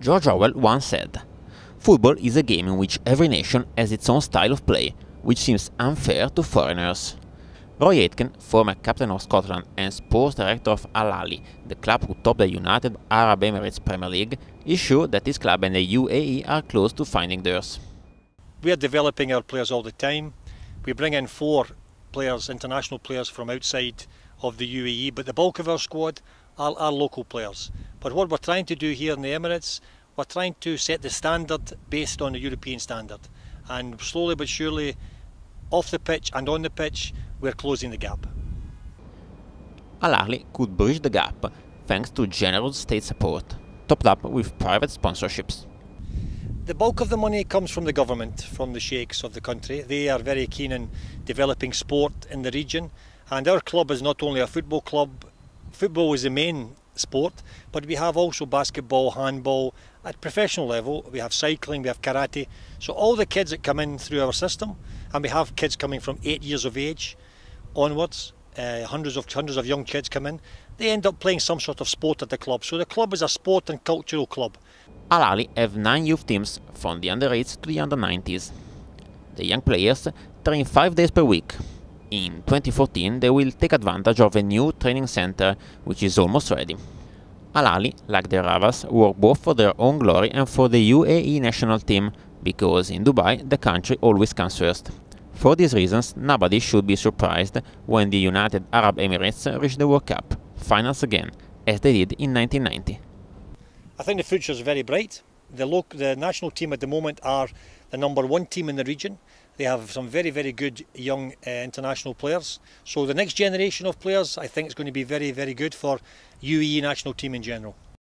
George Orwell once said, Football is a game in which every nation has its own style of play, which seems unfair to foreigners. Roy Aitken, former captain of Scotland and sports director of Al Ahli, the club who topped the United Arab Emirates Premier League, is sure that his club and the UAE are close to finding theirs. We are developing our players all the time. We bring in four players, international players from outside of the UAE, but the bulk of our squad are, are local players. But what we're trying to do here in the Emirates, we're trying to set the standard based on the European standard. And slowly but surely, off the pitch and on the pitch, we're closing the gap. Al Ahli could bridge the gap thanks to generous state support, topped up with private sponsorships. The bulk of the money comes from the government, from the sheikhs of the country. They are very keen in developing sport in the region, and our club is not only a football club, football is the main sport, but we have also basketball, handball at professional level. We have cycling, we have karate. So all the kids that come in through our system, and we have kids coming from eight years of age onwards. Uh, hundreds of hundreds of young kids come in. They end up playing some sort of sport at the club. So the club is a sport and cultural club. Al Ahli have nine youth teams from the under 8s to the under 90s. The young players train five days per week. In 2014, they will take advantage of a new training center, which is almost ready. Al Ahli, like the Ravas, work both for their own glory and for the UAE national team, because in Dubai the country always comes first. For these reasons, nobody should be surprised when the United Arab Emirates reach the World Cup finals again, as they did in 1990. I think the future is very bright. The, the national team at the moment are the number one team in the region. They have some very, very good young uh, international players. So the next generation of players, I think, is going to be very, very good for UAE national team in general.